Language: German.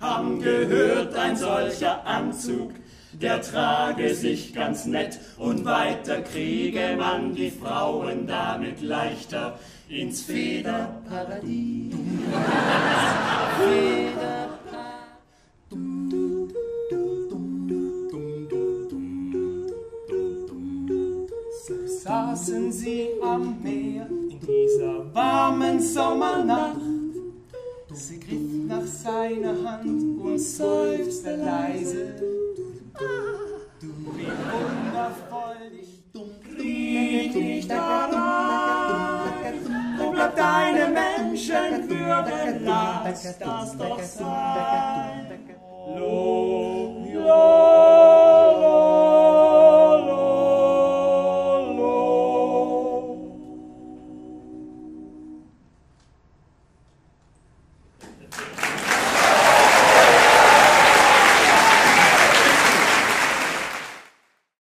Haben gehört, ein solcher Anzug, der trage sich ganz nett und weiter kriege man die Frauen damit leichter ins Federparadies. So saßen sie am Meer in dieser warmen Sommernacht. Sie griff nach seiner Hand und seufzte leise. Du, wie wundervoll dich liegt nicht allein. Wo bleibt deine Menschenwürde? Lass das doch sein.